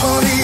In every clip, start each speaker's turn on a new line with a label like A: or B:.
A: Tony.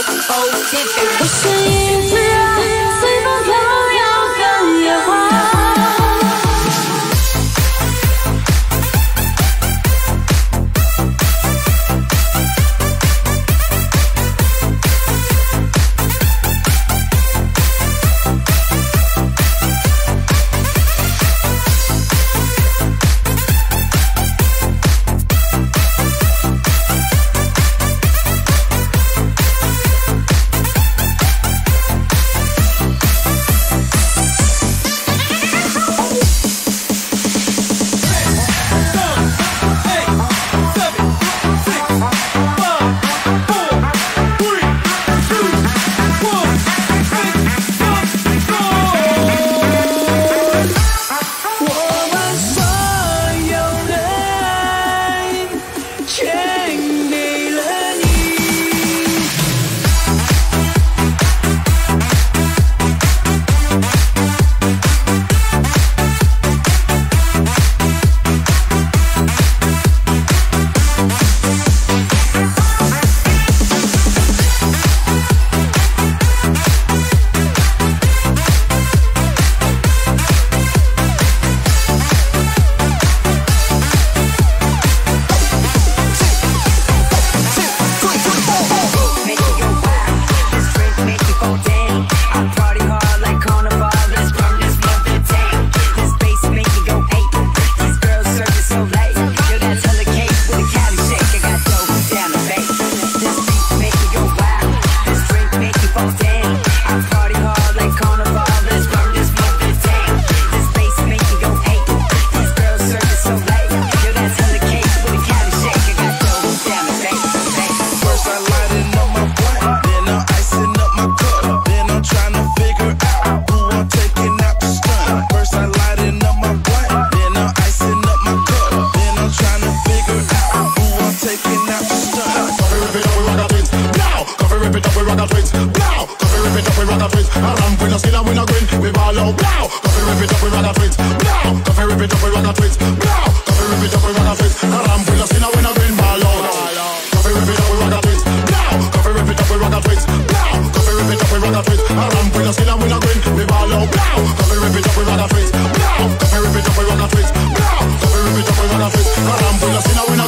B: oh, oh, different.
C: What's your name?
D: a twist. Rip it up, we wanna twist. Blah! Rip it up, we wanna twist. Carambulas in a winner.